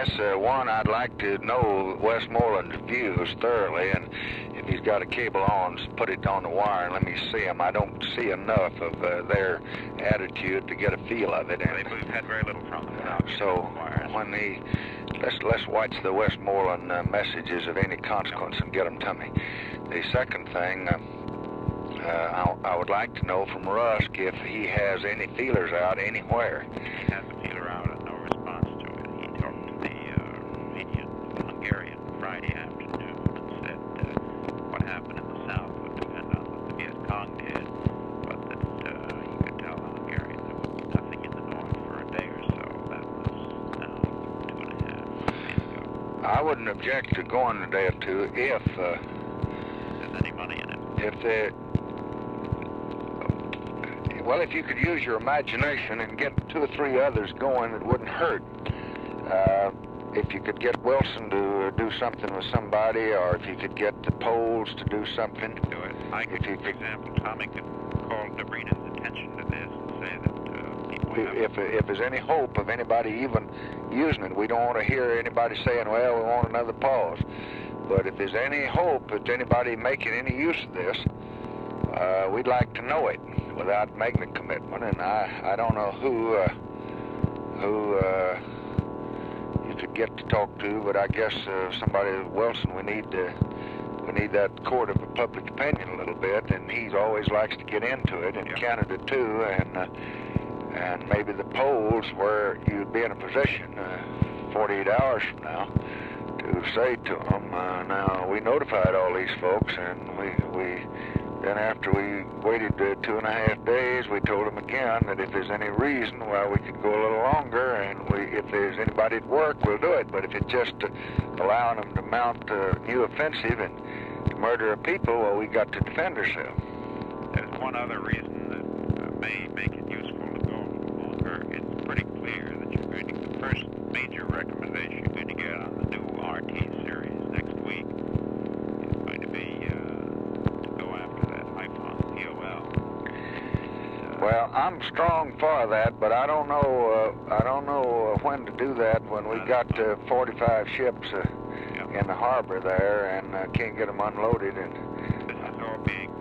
Yes, uh, one, I'd like to know Westmoreland's views thoroughly, and if he's got a cable on, put it on the wire and let me see him. I don't see enough of uh, their attitude to get a feel of it. And And we've had very little from them now. so when the let's let's watch the Westmoreland uh, messages of any consequence and get them to me. The second thing. Uh, uh, I, I would like to know from Rusk if he has any feelers out anywhere. He has a feeler out and no response to it. He talked to the uh, Romanian, Hungarian Friday afternoon and said uh, what happened in the south would depend on what the Viet Cong did, but that uh, could tell the Hungarians there would be nothing in the north for a day or so. That was now two and a half days ago. I wouldn't object to going a day or two if uh, If there's any money in it. if the well, if you could use your imagination and get two or three others going, it wouldn't hurt. Uh, if you could get Wilson to uh, do something with somebody, or if you could get the Poles to do something. Do it. I If you for could- example, Tommy could call Dobrynin's attention to this and say that uh, people If, if there's any hope of anybody even using it, we don't want to hear anybody saying, well, we want another pause. But if there's any hope that anybody making any use of this, uh, we'd like to know it without making a commitment. And I, I don't know who, uh, who uh, could get to talk to, but I guess uh, somebody, Wilson, we need to, we need that court of public opinion a little bit, and he always likes to get into it, and Yeah. Canada too, and. Uh, and maybe the Poles where you'd be in a position uh, 48 hours from now to say to them, uh, now we notified all these folks, and we we then after we waited uh, two and a half days, we told them again that if there's any reason why we could go a little longer, and we if there's anybody at work, we'll do it. But if it's just uh, allowing them to mount a new offensive and to murder people, well, we got to defend ourselves. There's one other reason that uh, may make it useful to go longer. It's pretty clear that you're going to, the first major recommendation you're going to get on the new RT series next week is going to be uh, to go after that Haiphong POL. Uh, Well, I'm strong for that, but I don't know. Uh, I don't know uh, when to do that. When we got uh, 45 ships uh, yeah. in the harbor there and uh, can't get them unloaded, and This is all being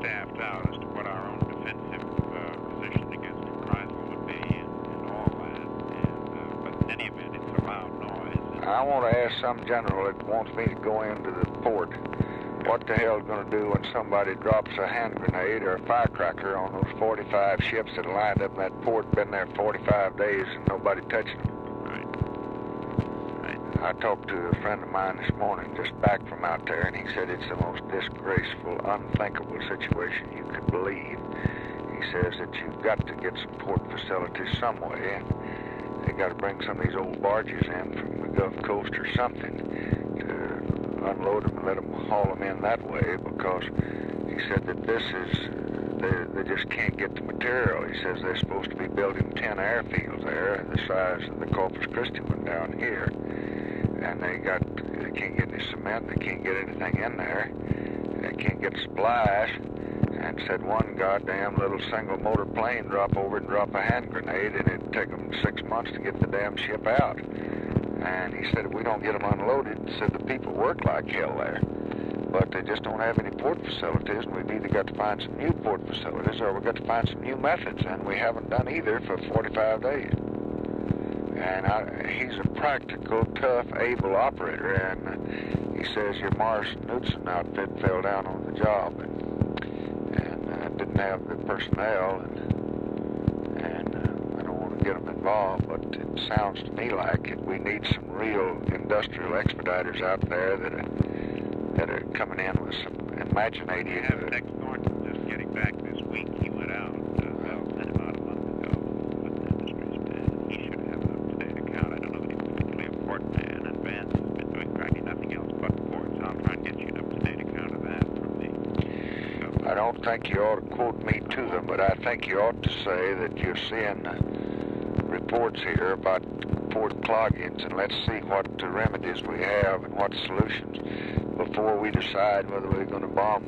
staffed out as to what our own defensive uh, position against reprisal would be and, and all that. And, uh, but in any event, it's a loud noise. I want to ask some general that wants me to go into the port. What the hell's going to do when somebody drops a hand grenade or a firecracker on those 45 ships that lined up in that port, been there 45 days and nobody touching them? I talked to a friend of mine this morning, just back from out there, and he said it's the most disgraceful, unthinkable situation you could believe. He says that you've got to get some port facilities some way. They got to bring some of these old barges in from the Gulf Coast or something to unload them and let them haul them in that way because he said that this is they, they just can't get the material. He says they're supposed to be building 10 airfields there, the size of the Corpus Christi one down here and they got they can't get any cement, they can't get anything in there, they can't get supplies, and said one goddamn little single motor plane drop over and drop a hand grenade, and it'd take them six months to get the damn ship out. And he said if we don't get them unloaded, said the people work like hell there. But they just don't have any port facilities, and we've either got to find some new port facilities or we've got to find some new methods, and we haven't done either for 45 days and I, he's a practical, tough, able operator. And he says your Mars Knudsen outfit fell down on the job and, and uh, didn't have the personnel, and, and uh, I don't want to get them involved, but it sounds to me like it, we need some real industrial expediters out there that are that are coming in with some imaginative. have Tex Thornton just getting back this week. He went out, uh, sent a month ago with the industries man. He should have an up-to-date account. I don't know that he's particularly port man, and Vance has been doing practically nothing else but ports. I'll try and get you an up-to-date account of that from the government. I don't think you ought to quote me to them, but I think you ought to say that you're seeing uh, reports here about port cloggings and let's see what uh, remedies we have and what solutions before we decide whether we're going to bomb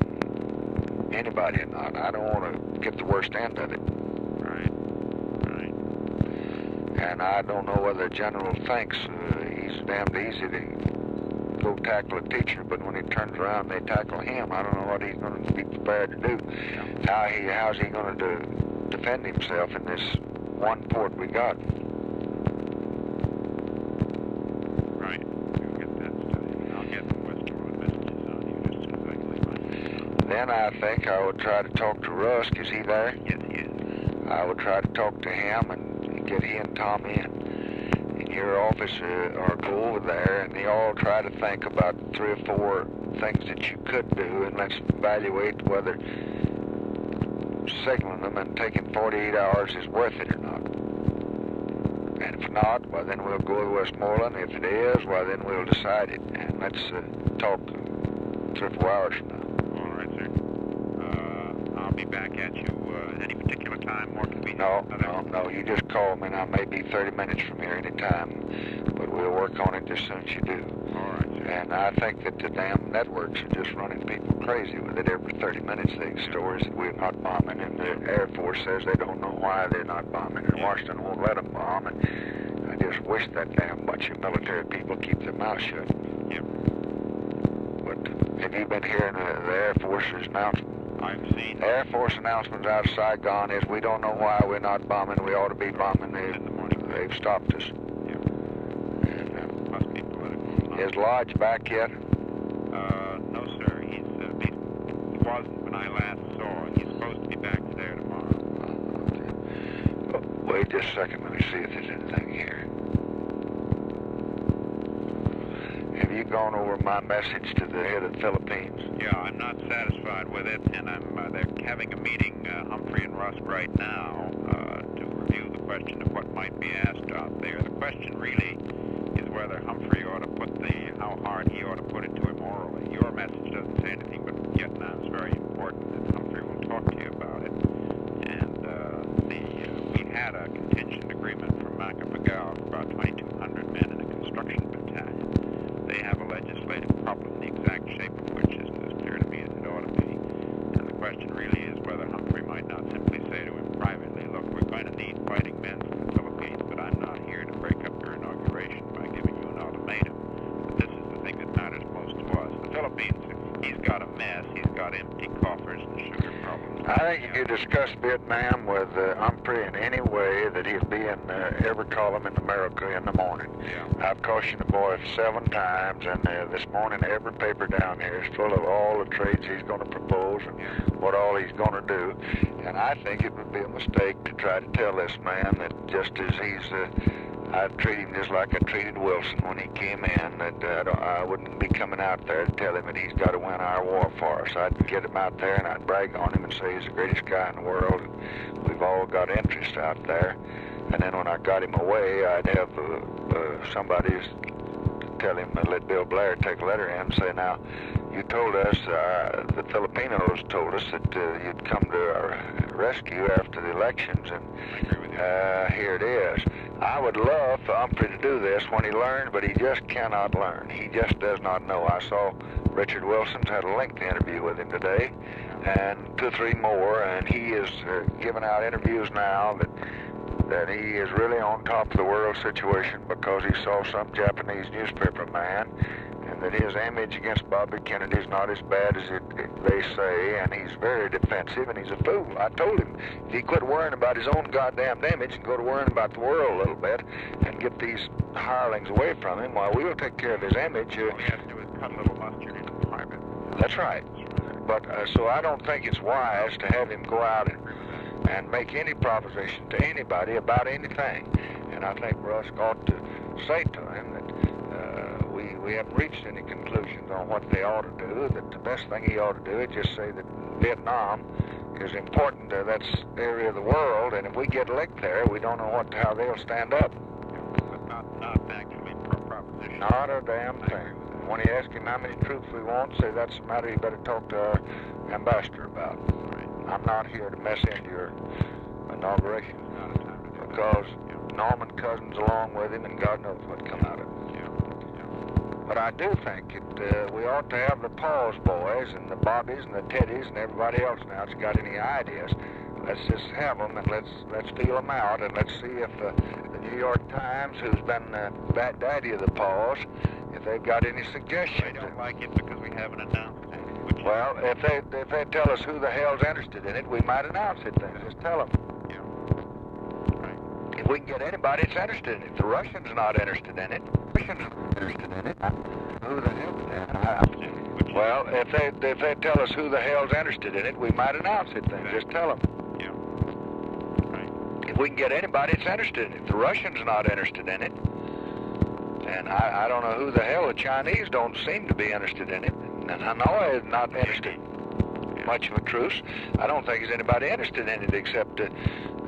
anybody or not. I don't want to get the worst end of it. Right. Right. And I don't know whether the general thinks uh, he's damned easy to go tackle a teacher, but when he turns around, they tackle him. I don't know what he's going to be prepared to do. How he, how's he going to defend himself in this one port we got? Right. We'll get that studied. I'll get the Western messages on you just as I leave my Then I think I would try to talk to Rusk. Is he there? Yes, he is. I would try to talk to him and get he and Tom in in your office uh, or go over there and they all try to think about three or four things that you could do and let's evaluate whether signaling them and taking 48 hours is worth it or not. And if not, well then we'll go to Westmoreland. If it is, well then we'll decide it. And let's uh, talk three or four hours from now. All right, sir. Uh, I'll be back at you uh, any particular time, more convenient. No, no, no. You just call me, and I may be 30 minutes from here any time. But we'll work on it as soon as you do. All right, sir. And I think that the damn networks are just running people crazy with it. Every 30 minutes, they stories that we're not bombing, and the Air Force says they don't know why they're not bombing, and Washington won't let them bomb. And I just wish that damn bunch of military people keep their mouths shut. Yep. But have you been hearing the, the Air Force's announcement? I've seen Air Force announcements out of Saigon is we don't know why we're not bombing. We ought to be bombing. in They, the they've stopped us. Yep. And, uh, Must be political. Is Lodge back yet? Uh, no, sir. He's, uh, he, wasn't when I last saw him. He's supposed to be back there tomorrow. Oh, Wait just a second. Let me see if there's anything here. Have you gone over my message to the head of the Philippines? Yeah, I'm not satisfied with it, and I'm uh, they're having a meeting, uh, Humphrey and Rusk, right now uh, to review the question of what might be asked out there. The question really is whether Humphrey ought to put the how hard he ought to put it to him orally. Your message doesn't say anything, but Vietnam is very important, and Humphrey will talk to you about it. And uh, the uh, we had a contingent agreement from Macapagal for about 2,200 men in a construction battalion. They have a legislative problem, the exact shape of which isn't as clear to me as it ought to be. And the question really is whether Humphrey might not simply say to him privately, look, we're going to need fighting men from the Philippines, but I'm not here to break up your inauguration by giving you an ultimatum. But this is the thing that matters most to us. The Philippines, he's got a mess. He's got empty coffers and sugar problems. I think you Vietnam with uh, Humphrey in any way, that he'll be in uh, every column in America in the morning. Yeah. I've cautioned the boy seven times, and uh, this morning every paper down here is full of all the trades he's going to propose and Yeah. what all he's going to do. And I think it would be a mistake to try to tell this man that just as he's, uh, I'd treat him just like I treated Wilson when he came in, that uh, I I wouldn't be coming out there to tell him that he's got to win our war for us. I'd get him out there and I'd brag on him and say he's the greatest guy in the world. And we've all got interest out there. And then when I got him away, I'd have uh, uh, somebody tell him, uh, let Bill Blair take a letter in and say, now, you told us, uh, the Filipinos told us that uh, you'd come to our rescue after the elections, and I agree with you. uh, here it is. I would love for Humphrey to do this when he learned, but he just cannot learn. He just does not know. I saw Richard Wilson's had a lengthy interview with him today, and two three more, and he is uh, giving out interviews now that that he is really on top of the world situation because he saw some Japanese newspaper man and that his image against Bobby Kennedy is not as bad as it, it, they say, and he's very defensive, and he's a fool. I told him if he quit worrying about his own goddamn image and go to worrying about the world a little bit and get these hirelings away from him, while we'll take care of his image. Uh, All he has to do is cut a little mustard in that's right. But uh, so I don't think it's wise to have him go out and, and make any proposition to anybody about anything. And I think Rusk ought to say to him we haven't reached any conclusions on what they ought to do. That the best thing he ought to do is just say that Vietnam is important to that area of the world, and if we get licked there, we don't know what how they'll stand up. Not, not actually pro proposition. Not a damn thing. When he asks him how many troops we want, say that's a matter you better talk to our ambassador about. Right. I'm not here to mess into your inauguration Not a time to because. Norman Cousins along with him, and God knows what come out of it. But I do think that uh, we ought to have the pause boys and the Bobbies and the Teddies and everybody else now that's got any ideas. Let's just have them and let's let's feel them out and let's see if uh, the New York Times, who's been uh, that daddy of the pause, if they've got any suggestions. They don't like it because we haven't announced it. Well, if they if they tell us who the hell's interested in it, we might announce it then. Just tell them. yeah. Right. If we can get anybody that's interested in it, the Russians not interested in it. Russians Who the hell? Which is- which is- Well, if they if they tell us who the hell's interested in it, we might announce it then. Just tell them. yeah. Right. If we can get anybody that's interested in it, the Russians are not interested in it. And I, I don't know who the hell the Chinese don't seem to be interested in it. And Hanoi is not interested much of a truce. I don't think there's anybody interested in it except uh,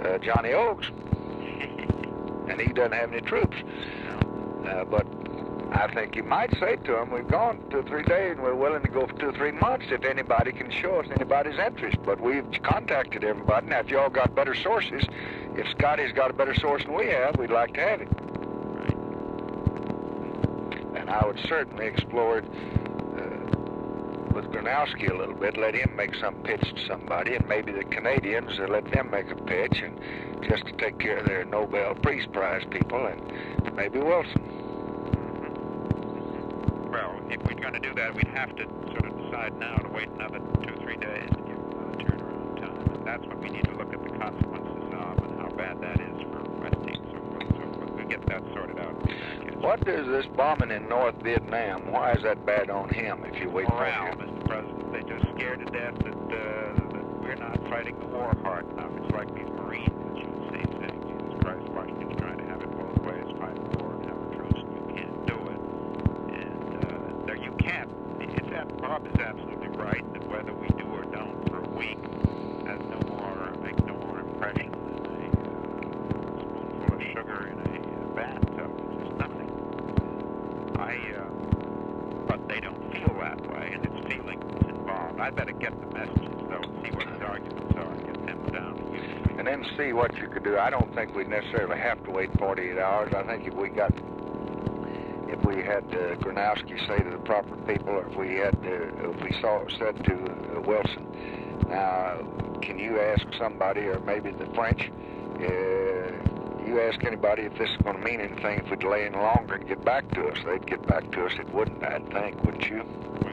uh, Johnny Oakes. and he doesn't have any troops. Uh, but I think you might say to him, we've gone two three days and we're willing to go for two three months if anybody can show us anybody's interest. But we've contacted everybody. Now, if y'all got better sources, if Scotty's got a better source than we have, we'd like to have it. And I would certainly explore it uh, with Gronouski a little bit, let him make some pitch to somebody, and maybe the Canadians, uh, let them make a pitch, and just to take care of their Nobel Peace Prize people, and maybe Wilson. If we're going to do that, we'd have to sort of decide now to wait another two, three days to give uh, turnaround time. And that's what we need to look at the consequences of and how bad that is for Westy and so forth and so forth. We'll get that sorted out. What is this bombing in North Vietnam? Why is that bad on him if you wait for Morale, him? Mr. President. They're just scared to death that, uh, that we're not fighting the war hard enough. It's like these Marines that you see saying, Jesus Christ, Washington's trying to have it both ways, fight the war and have a truce, and you can't do it. And uh, there you can't. It's that Bob is absolutely right that whether we do or don't for a week has no more, makes no more impression than a uh, spoonful of sugar in a uh, bathtub. It's just nothing. I, uh, but they don't feel that way, and it's feelings involved. I better get the messages, though, and see what his arguments are, and get them down to you. And then see what you could do. I don't think we necessarily have to wait 48 hours. I think if we got, if we had uh, say to the proper people, or if we had, uh, if we saw said to uh, Wilson, now, can you ask somebody, or maybe the French, uh, you ask anybody if this is going to mean anything if we delay any longer and get back to us. They'd get back to us. It wouldn't, I think, wouldn't you?